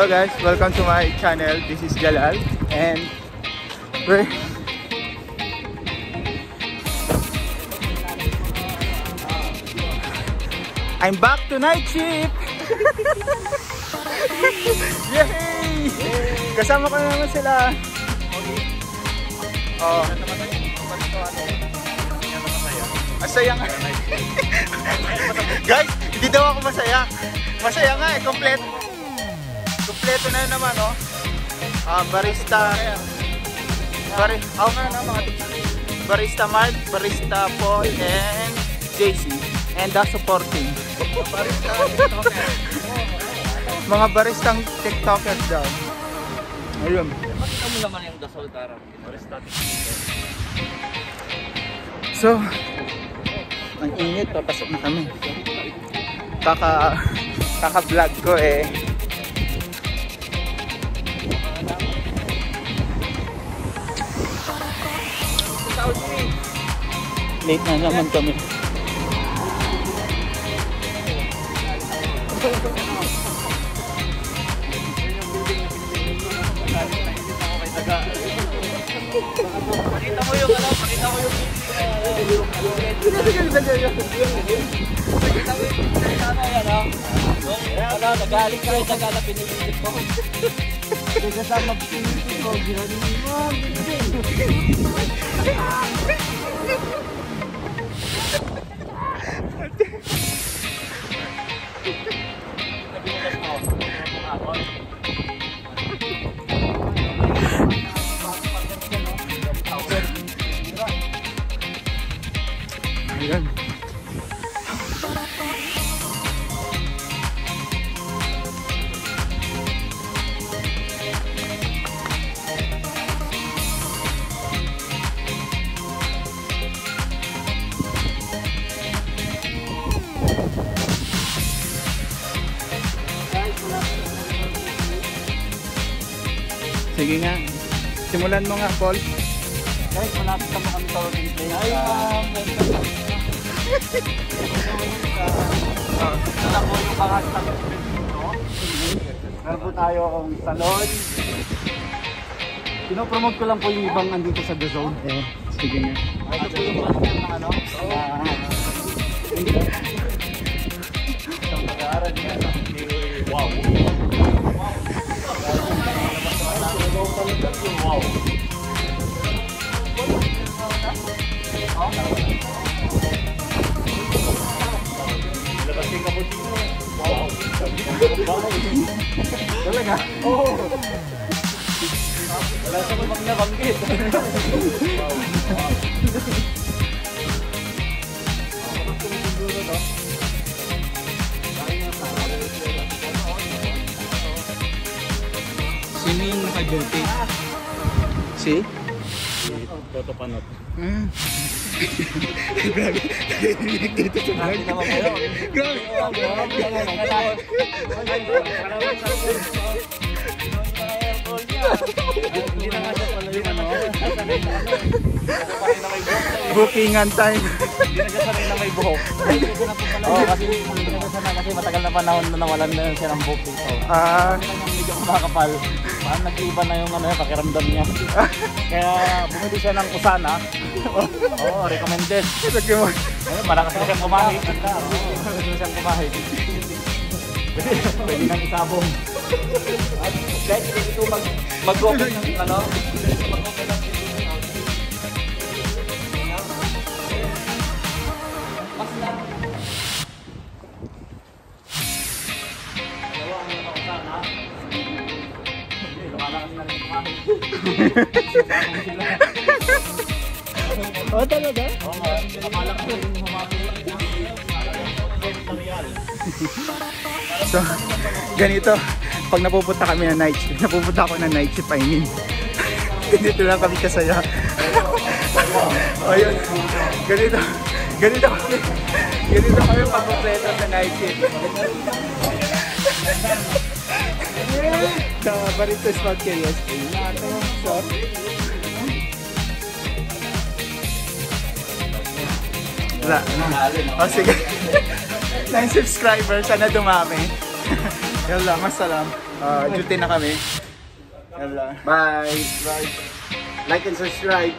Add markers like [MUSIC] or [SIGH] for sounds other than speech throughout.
Hello guys, welcome to my channel. This is Jalal and we're I'm back to night shift! [LAUGHS] Yay! Kasama ko na naman sila. Oh. Masaya nga. [LAUGHS] Guys, hindi daw ako masaya. Masaya nga eh, complete. Kompleto na yun naman, oh. Ah, barista. Bari, ako nga na mga. Barista Mark, Barista Paul, and JC. And the supporting. mga baristang TikTokers daw. Ayun. Pakita mo naman yung dasol tara. Aristocratic So, ang init, papasok na kami. Kaka, kaka-vlog ko eh. Late na naman kami. Pakita mo yung ano, pakita mo yung Pakita mo yung ano. Yung ano, nagaling ka rin, nagala pinipilit ko. Kasama pinipilit ko, ginanin mo. Ayan. Sige nga. Simulan mo nga, Paul. Guys, malapit na kami sa working place. Ay, ma'am. Ito na po yung mga salon dito. Meron po tayo ang salon. Pinopromote ko lang po yung ibang andito sa The Zone. Eh, sige nga. Ito po yung master ng ano. ah, Hindi. Ang pag-aaral niya. Wow. Talaga? Oo. Wala sa mga nabanggit. Naka-duty? Si? Toto panot. Hmm. Grabe. Narinig dito sa vlog. Grabe. Bookingan time. Hindi na siya sanay na may buhok. Oo, kasi matagal na panahon na nawalan na siya ng buhok dito. Ah, medyo kumakapal. Parang nag-iiba na yung ano, pakiramdam niya. Kaya bumili siya ng kusana. Oo, recommended. lagyan mo. Ayun, malakas na siyang kumahit. Malakas na siyang kumahit. Pwede, nang isabong. At guys, pwede ito mag, mag-open ng ano? [LAUGHS] Oh, talaga? Oo nga, lumalakas na rin yung humapit. So, ganito. Pag napupunta kami na night shift, napupunta ako na night shift, I mean. [LAUGHS] ganito lang kami kasaya. [LAUGHS] Ayun. Ganito. Ganito kami. Ganito kami pagkumpleto sa night shift. Sa Barista Spot KSP. So, wala. O sige. [LAUGHS] 9 subscribers, sana dumami. [LAUGHS] Lang, masalam. Ah, duty na kami. Yala. Bye. Bye. Like and subscribe.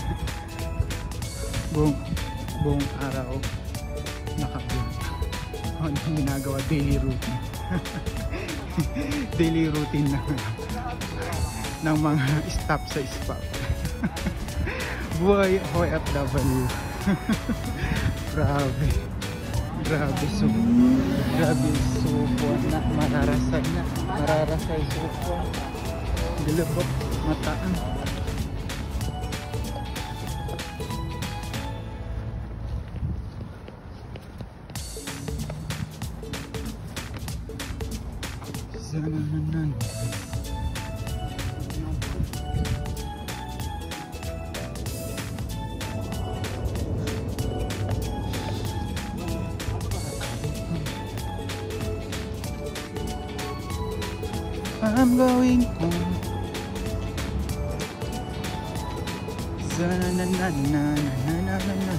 [LAUGHS] buong, buong araw nakablog. Ano yung ginagawa? Daily routine. [LAUGHS] Daily routine na ng mga stop sa spot. [LAUGHS] Buhay OFW. Grabe. Grabe so. Grabe supo na mararasay na. Mararasay supo. Dilabot mataan. I'm going home. Na na na na na na na na.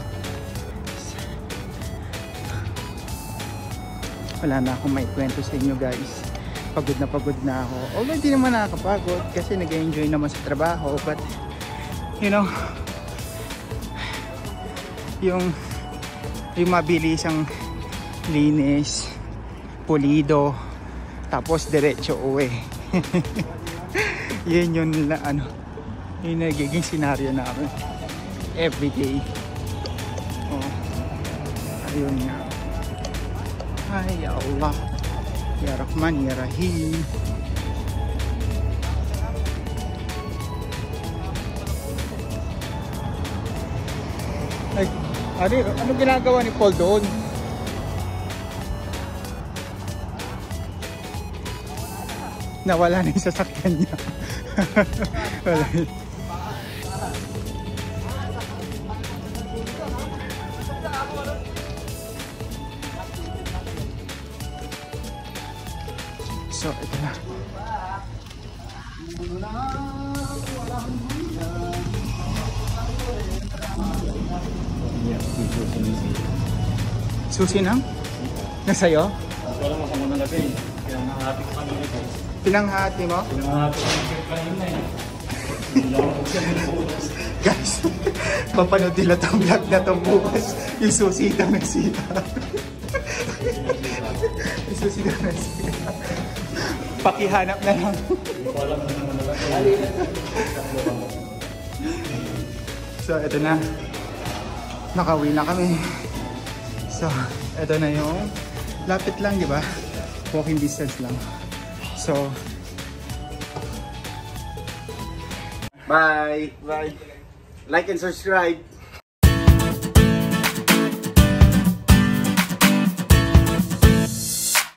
Wala na akong may kwento sa inyo guys. Pagod na pagod na ako. Although hindi naman nakakapagod kasi nag-enjoy naman sa trabaho. But, you know, yung yung mabilisang linis, pulido, tapos diretso uwi. [LAUGHS] Yun yun na ano, yung nagiging senaryo namin everyday. Oh. Ayun nga. Ay Allah. Ya Rahman, Ya Rahim. Ay, ano, ano ginagawa ni Paul doon? Nawala na yung sasakyan niya. Wala. So, ito na. Susi nang? Nasa'yo? Wala mo kung nalagay. Kaya nahati ko kanina ito. Pinanghati mo? Ko kanina eh. Guys, [LAUGHS] papanood nila tong vlog na to bukas. Yung susi daw ng sita. [LAUGHS] yung susi daw ng sita. Pakihanap na lang. [LAUGHS] so, ito na. Nakauwi na kami. So, ito na yung lapit lang, di ba? Walking distance lang. So, Bye. bye. Like and subscribe.